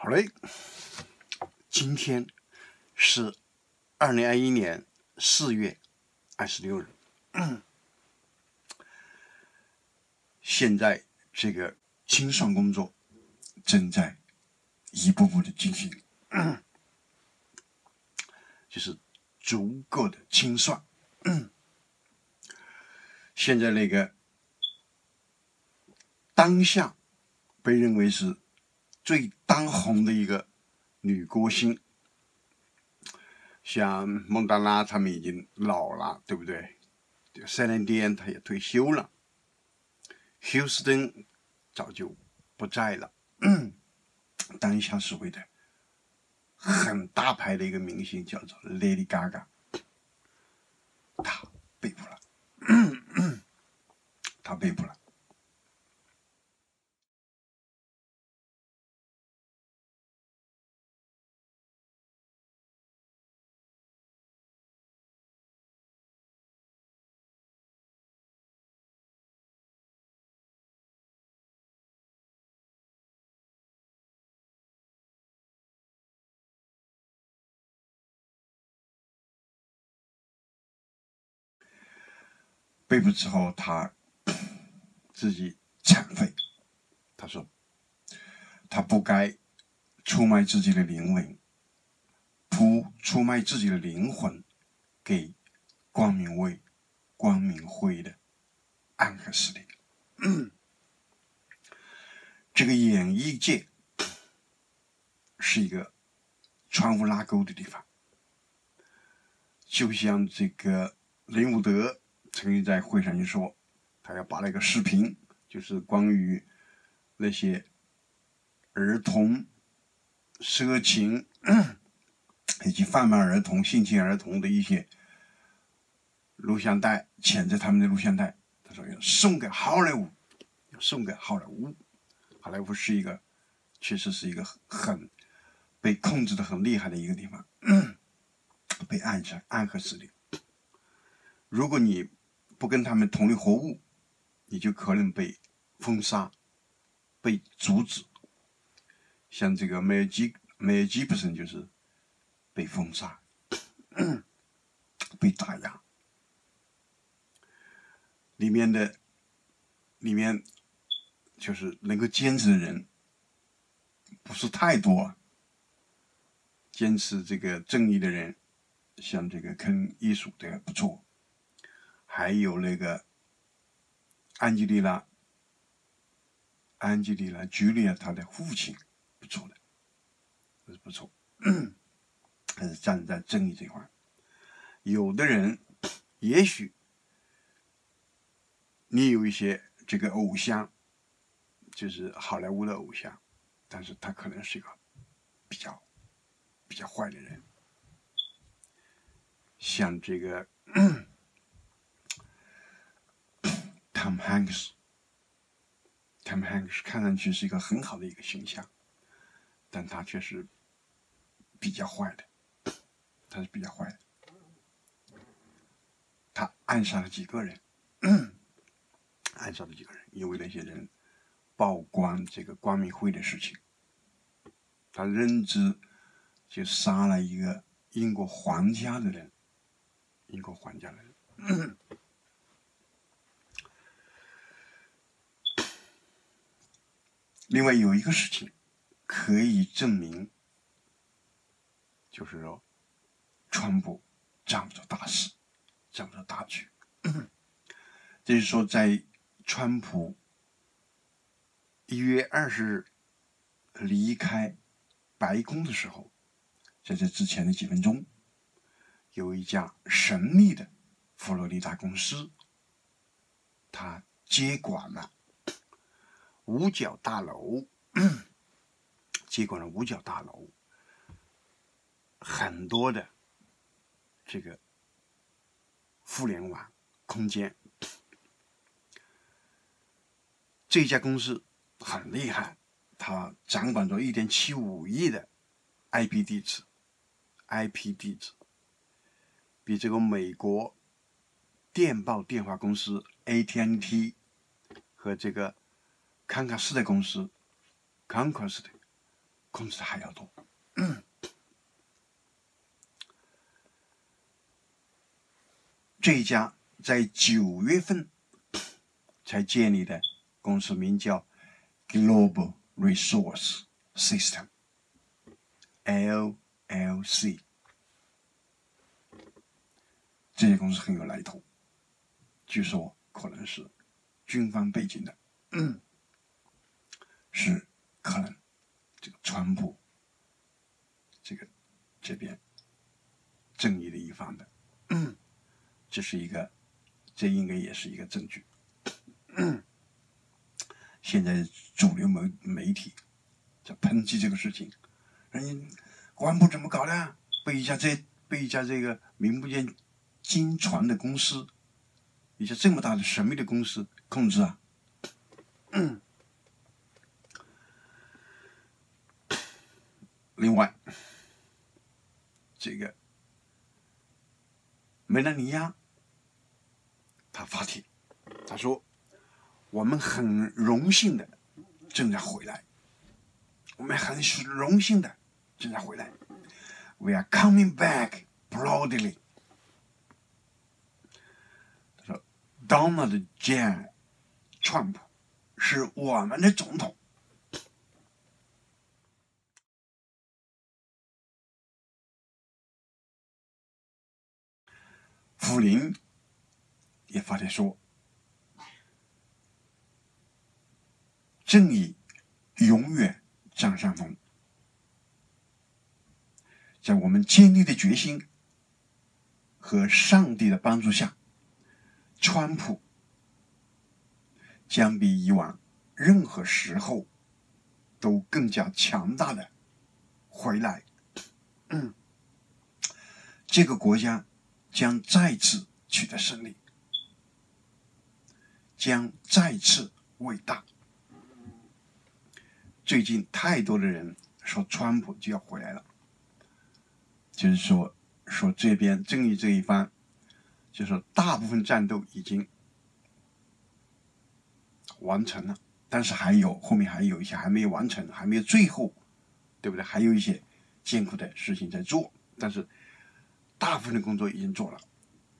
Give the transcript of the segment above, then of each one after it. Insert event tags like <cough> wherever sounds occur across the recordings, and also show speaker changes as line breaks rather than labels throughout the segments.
好嘞，今天是二零二一年四月二十六日。<clears throat> 现在这个清算工作正在一步步的进行，<clears throat> 就是足够的清算。现在那个当下被认为是最当红的一个女歌星，像蒙大拉他们已经老了，对不对？塞琳迪恩她也退休了，休斯顿早就不在了。<clears throat> 当下所谓的很大牌的一个明星叫做 Lady Gaga，她被捕了。<clears throat> 他被捕了。被捕之后，他自己忏悔，他说：“他不该出卖自己的灵魂，不出卖自己的灵魂给光明卫、光明会的暗黑势力。这个演艺界是一个窗户拉钩的地方，就像这个林伍德。”曾经在会上就说，他要把那个视频，就是关于那些儿童色情 <coughs> 以及贩卖儿童、性侵儿童的一些录像带，潜在他们的录像带，他说要送给好莱坞，要送给好莱坞。好莱坞是一个，确实是一个很被控制的很厉害的一个地方，<coughs> 被暗杀、暗黑势力。如果你不跟他们同流合污，你就可能被封杀、被阻止。像这个梅尔吉梅尔吉普森就是被封杀、<coughs> 被打压。里面的里面就是能够坚持的人不是太多，坚持这个正义的人，像这个肯艺术的不错。还有那个安吉丽娜，安吉丽娜·茱莉亚，她的父亲不错的，不错，<clears throat> 还是站在正义这一块。有的人也许你有一些这个偶像，就是好莱坞的偶像，但是他可能是一个比较比较坏的人，像这个。Tom Hanks，Tom Hanks 看上去是一个很好的一个形象，但他却是比较坏的，他是比较坏的。他暗杀了几个人，暗杀了几个人，因为那些人曝光这个光明会的事情，他认知就杀了一个英国皇家的人，英国皇家的人。另外有一个事情可以证明，就是说，川普站不住大势，站不住大局。<clears throat> 就是说，在川普一月二十日离开白宫的时候，在这之前的几分钟，有一家神秘的佛罗里达公司，他接管了。五角大楼接管了五角大楼，<coughs> 很多的这个互联网空间。这家公司很厉害，它掌管着一点七五亿的 IP 地址，IP 地址比这个美国电报电话公司 AT&T 和这个。康卡斯的公司，康卡斯的控制的还要多。<coughs> 这一家在九月份才建立的公司名叫 Global Resource System（LLC）。这些公司很有来头，据说可能是军方背景的，是可能这个川普这个这边正义的一方的。这是一个，这应该也是一个证据。<clears throat> 现在主流媒媒体在抨击这个事情，人家公安部怎么搞的？被一家这被一家这个名不见经传的公司，一家这么大的神秘的公司控制啊！另外，这个梅兰妮亚。他发帖，他说：“我们很荣幸的正在回来，我们很荣幸的正在回来。We are coming back proudly。”他说：“Donald J. Trump 是我们的总统。”福林。也发帖说：“正义永远占上风，在我们坚定的决心和上帝的帮助下，川普将比以往任何时候都更加强大的回来。这个国家将再次取得胜利。”将再次伟大。最近太多的人说川普就要回来了，就是说说这边正义这一方，就说大部分战斗已经完成了，但是还有后面还有一些还没有完成，还没有最后，对不对？还有一些艰苦的事情在做，但是大部分的工作已经做了，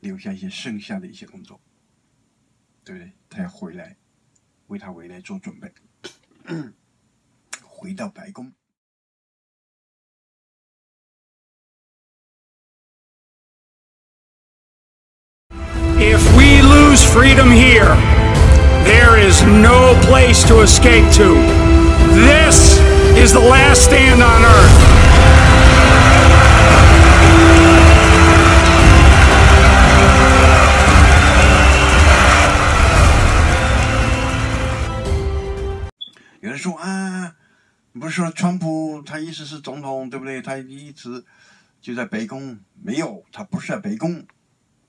留下一些剩下的一些工作。对不对？他要回来，为他未来做准备，回到白宫。
If we lose freedom here, there is no place to escape to. This is the last stand on earth.
不是说川普他一直是总统对不对？他一直就在白宫，没有，他不是在白宫。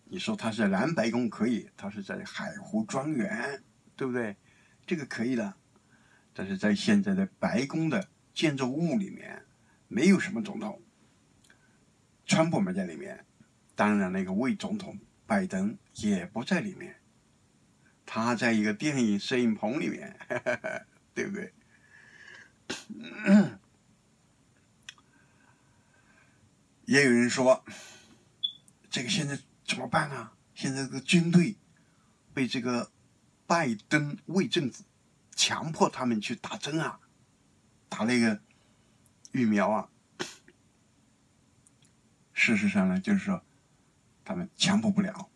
你说他是在蓝白宫可以，他是在海湖庄园，对不对？这个可以的。但是在现在的白宫的建筑物里面，没有什么总统，川普没在里面，当然那个魏总统拜登也不在里面，他在一个电影摄影棚里面，对不对？<coughs> 也有人说，这个现在怎么办啊？现在这个军队被这个拜登卫政府强迫他们去打针啊，打那个疫苗啊。<coughs> 事实上呢，就是说他们强迫不了。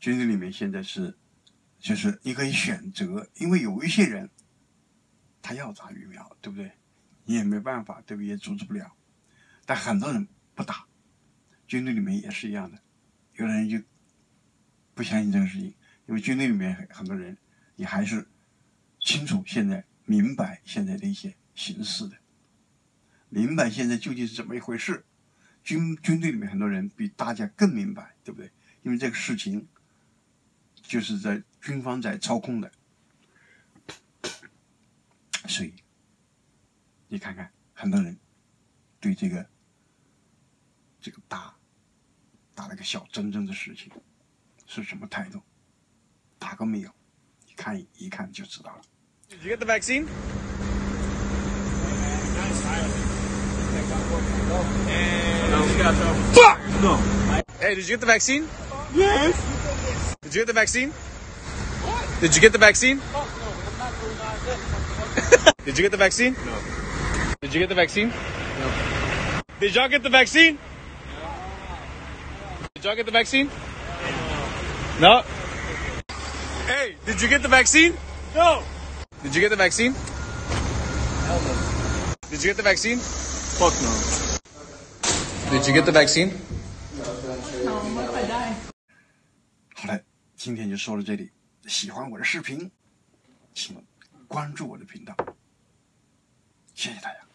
军队里面现在是，就是你可以选择，因为有一些人。他要打疫苗，对不对？你也没办法，对不对？也阻止不了。但很多人不打，军队里面也是一样的。有的人就不相信这个事情，因为军队里面很很多人也还是清楚现在、明白现在的一些形势的，明白现在究竟是怎么一回事。军军队里面很多人比大家更明白，对不对？因为这个事情就是在军方在操控的。所以，你看看，很多人对这个这个打打了个小针针的事情是什么态度？打过没有？你看一看就知道了。
Did you get the vaccine?
Fuck! No. Hey, did you get the vaccine?
Yes.
Did you get the vaccine? Did you get the vaccine? Did you get the vaccine? No. Did you get the vaccine? No. Did y'all get the vaccine? Did y'all get the vaccine? No. Hey, did you get the vaccine?
No.
Did you get the vaccine? Did you get the vaccine?
Fuck no.
Did you get the vaccine?
好了，今天就说到这里。喜欢我的视频，请关注我的频道， 谢谢大家。